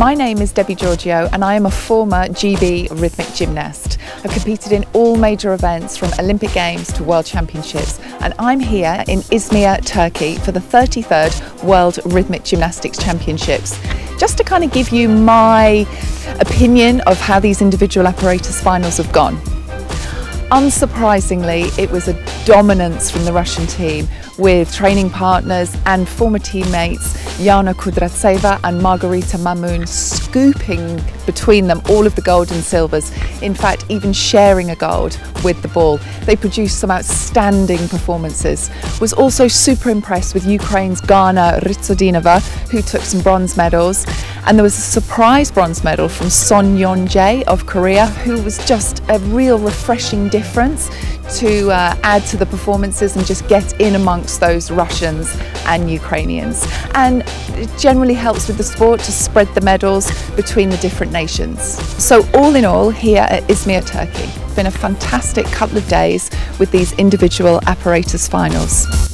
My name is Debbie Georgiou and I am a former GB rhythmic gymnast. I've competed in all major events from Olympic Games to World Championships and I'm here in Izmir, Turkey for the 33rd World Rhythmic Gymnastics Championships. Just to kind of give you my opinion of how these individual apparatus finals have gone. Unsurprisingly, it was a dominance from the Russian team with training partners and former teammates Yana Kudryavtseva and Margarita Mamun scooping between them all of the gold and silvers, in fact even sharing a gold with the ball. They produced some outstanding performances. Was also super impressed with Ukraine's Ganna Rizatdinova who took some bronze medals and there was a surprise bronze medal from Son Yeon Jae of Korea who was just a real refreshing difference to uh, add to the performances and just get in amongst those Russians and Ukrainians. And it generally helps with the sport to spread the medals between the different nations. So all in all, here at Izmir, Turkey, been a fantastic couple of days with these individual apparatus finals.